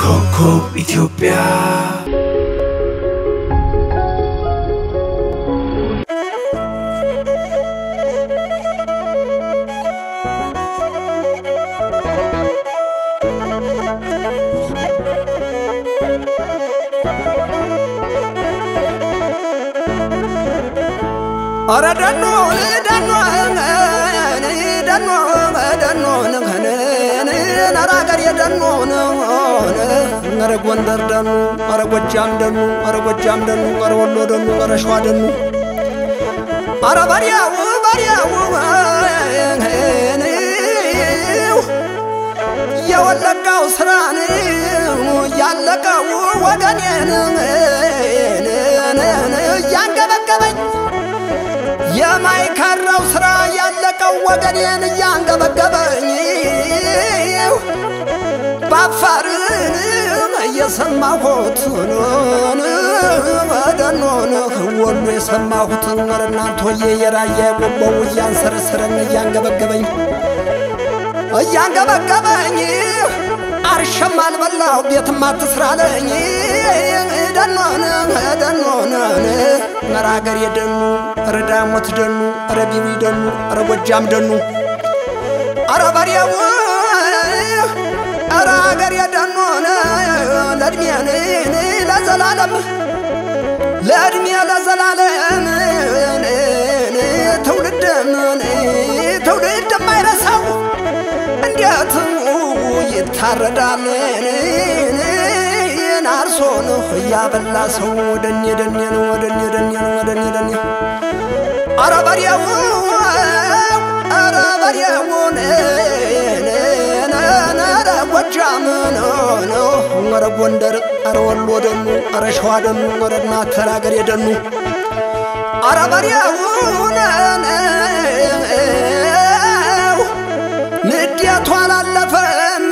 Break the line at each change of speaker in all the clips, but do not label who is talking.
ኮከብ ኢትዮጵያ
ኧረ ደኖ ደኖ ደኖ ደኖ ኧረ አገሬ ደኖ ኧረ ጎንደር ደኑ ኧረ ጎጃም ደኑ ኧረ ጎጃም ደኑ ኧረ ወሎ ደኑ ኧረ ሸዋ ደኑ ኧረ በሪያው በሪያው የወለጋው ስራን ያለቀው ወገኔን እያንገበገበኝ የማይከራው ስራ ያለቀው ወገኔን እያንገበገበኝ ባፋርን እየሰማሁት ደኖን ወሎ የሰማሁት ኧረ እናንቶዬ የራያ የቆቦው እያንሰረሰረን እያንገበገበኝ እያንገበገበኝ አርሸም አልበላው ቤትም አትስራለኝ። ደኖን ደኖን ኧረ አገሬ ደኑ ኧረ ደኑ ኧረ ቢዊ ደኑ ኧረ ደኑ ኧረ ኧረ አገሬ ደኖን ለእድሜን ለዘላለም ለእድሜ ለዘላለም ትውልድም ትውልድ የማይረሳው እንዴት ይታረዳል? አርሶን እያበላ ሰው ወደኔ ደኔ ነው ወደኔ ደኔ ነው ወደኔ ደኔ ኧረ በሬው ጎጃም ነው። ኧረ ጎንደር ኧረ ወሎ ደኑ ኧረ ሸዋ ደኑ ኧረ እናት ሀገር የደኑ ኧረ በሬውን ንዴቱ አላለፈም።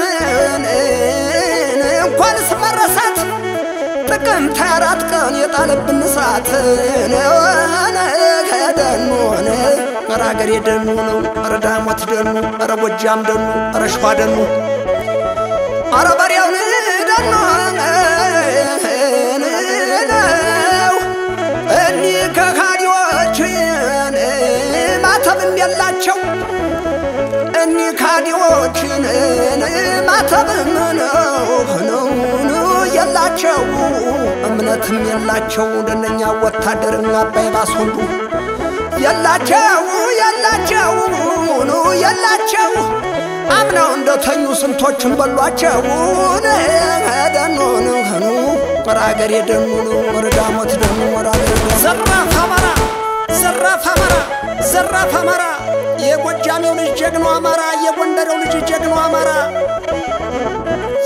እንኳንስ መረሳት ጥቅምት አራት ቀን የጣለብን እሳት ከደኑ ኧረ አገሬ ደኑ ነው። ኧረ ዳሞት ደኑ። ኧረ ጎጃም ደኑ። ኧረ ሸዋ ደኑ ኧረ በሬውን ደኑ እኒህ ከካዲዎች ማተብም የላቸው። ነው የላቸው። እምነትም የላቸው። እንደነኛ ወታደርና አባይ ባስወንዱ የላቸው የላቸው የላቸው አምነው እንደተኙ ስንቶችን በሏቸው? ደኖን ኑ ኧረ አገሬ ደኑ ነው ኧረ ዳሞት ደኑ አገሬ ዘራፍ አማራ ዘራፍ አማራ ዘራፍ አማራ የጎጃሜው ልጅ ጀግናው አማራ የጎንደሬው ልጅ ጀግናው አማራ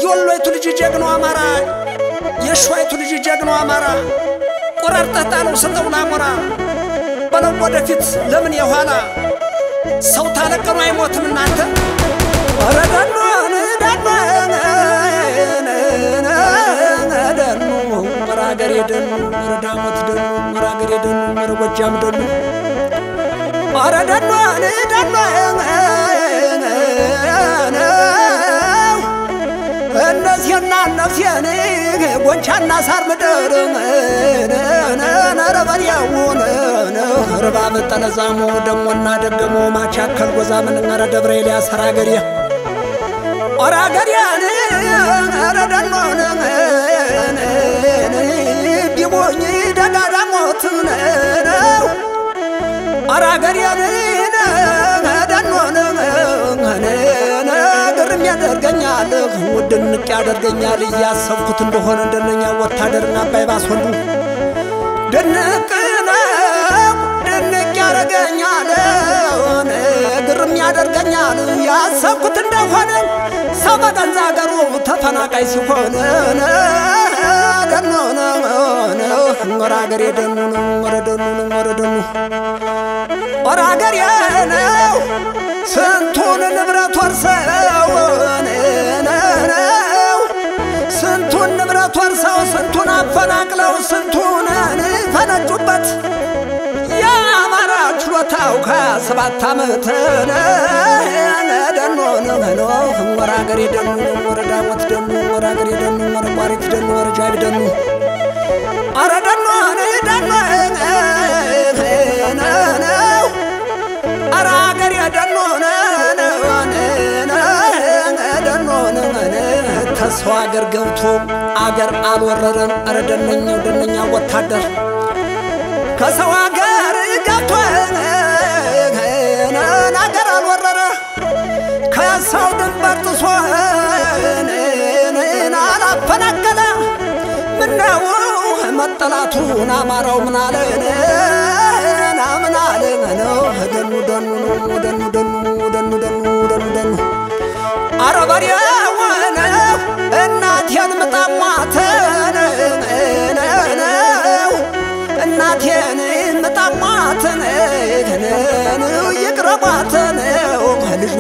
የወሎይቱ ልጅ ጀግናው አማራ የሸዋይቱ ልጅ ጀግናው አማራ ቆራርጠህ ጣለው ስጠውን አሞራ በለው ወደፊት ለምን የኋላ? ሰው ታለቀኑ አይሞትም እናንተ ደኖን ደኖን ደኑ ኧረ ደኑ ደኑ ጎጃም እነዚህና እነዚህን ጎንቻና ሳር ምድር ነረበሪያውን ርባብ ጠለዛሞ ደሞና ደገሞ ማቻከል ጎዛምን ኧረ ደብረ ኤልያስ ኧረ ኧረ ደኖን ቢቦኝ ደጋዳሞት ነው ደኖን ግርም ያደርገኛል ውድንቅ ያደርገኛል እያሰብኩት እንደሆነ እንደነኛ ወታደርና አባይ ባስወንዱ ድንቅ ነው ድንቅ ያደርገኛል ግርም ያደርገኛል ያሰብኩት እንደሆነ ሰው በገዛ አገሩ ተፈናቃይ ሲሆን ነው ኧረ አገሬ ደኑ ነው ኧረ ደኑ ነው ኧረ ደኑ ኧረ አገሬ ነው። ስንቱን ንብረት ወርሰው ነው። ስንቱን ንብረት ወርሰው ስንቱን አፈናቅለው ስንቱን ፈነጩበት ችሎታው ሀያ ሰባት ዓመት ደኖ ነው ወረ ሀገሬ ደኑ ወረ ዳሞት ደኑ ወረ ሀገሬ ደኑ ወረ ቋሪት ደኑ ወረ ጃቢ ደኑ አረ ደኖ ደኖ አረ ሀገሬ ደኖ ተሰው አገር ገብቶ አገር አልወረረም። አረ ደነኛው ደነኛው ወታደር ከሰው አገር ገብቶ አገር አልወረረ ከሰው ድንበር ጥሶ አላፈናቀለ። ምነው መጠላቱን አማራው ምናለ ምናለ ነው ደኑ ደኑ ነው ደኑ ደኑ ደኑ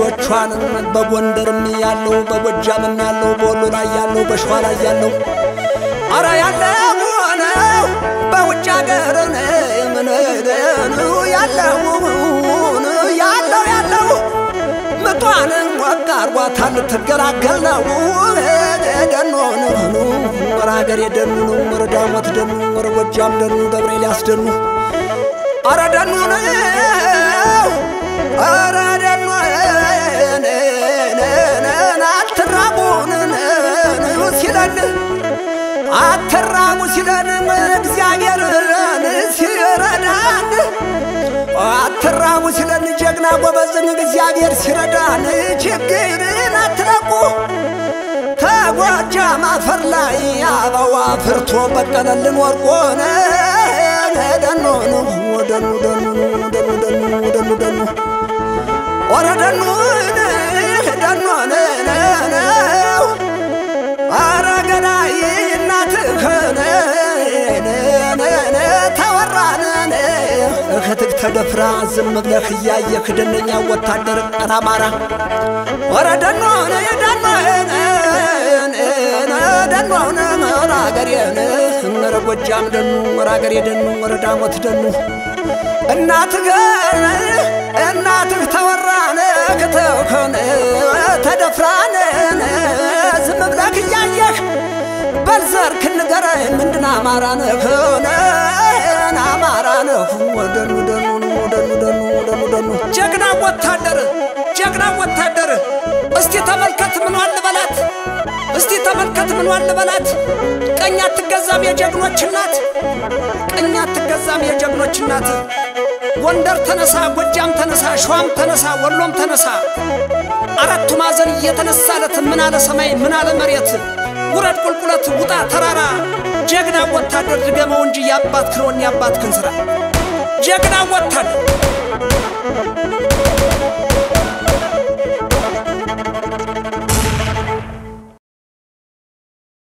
ልጆቿን በጎንደርም ያለው በጎጃምም ያለው በወሎ ላይ ያለው በሸዋ ላይ ያለው አረ ያለው ነው በውጭ ሀገር ምን ያለው ያለው ያለው ምጧንም ወጋ አርጓታል ልትገላገል ነው ደኖ ነው። ወረ ሀገሬ ደኑ ነው ወረ ዳሞት ደኑ ወረ ጎጃም ደኑ ደብረ ኤልያስ ደኑ። አረ ደኑ ነው አረ ደኑ አትራቡን ሲለን አትራቡ ሲለን እግዚአብሔርን ሲረዳን አትራቡ ሲለን ጀግና ጎበዝን እግዚአብሔር ሲረዳን ችግርን አትለቁ ተጎጃም አፈር ላይ አበባ ፍርቶ በቀለልን ወርቆን ደኖ ነው ደኑ ደኑ ደኑ ደኑ ደኑ ደኑ ደኑ ደኑ ነው አረ ገዳይ እናትህን ተወራን እህትህ ተደፍራ ዝም ብለህ እያየህ ደነኛ ወታደር ቀን አማራ ወረ ደኖ ደኖ ደኖን ወረ አገሬን ወረ ጎጃም ደኑ ወረ አገሬ ደኑ ወረ ዳሞት ደኑ እናትህ እናትህ ተወራን ክትህን ተደፍራን ዝም ብለህ እያየህ በልዘር ክንገረ ምንድን አማራ ነህ አማራ ነህ ወደኑ ደኑ ወደኑ ደኑ ወደኑ ደኑ ጀግና ወታደር ጀግና ወታደር እስቲ ተመልከት ምኗን ልበላት እስቲ ተመልከት ምኗን ልበላት ቀኝ አትገዛም የጀግኖች እናት ቀኝ አትገዛም የጀግኖች እናት። ጎንደር ተነሳ ጎጃም ተነሳ ሸዋም ተነሳ ወሎም ተነሳ። አራቱ ማዕዘን እየተነሳለት ምን አለ ሰማይ ምን አለ መሬት? ውረድ ቁልቁለት ውጣ ተራራ። ጀግና ወታደር ድገመው እንጂ ያባት ክሮን ያባት ክንስራ። ጀግና ወታደር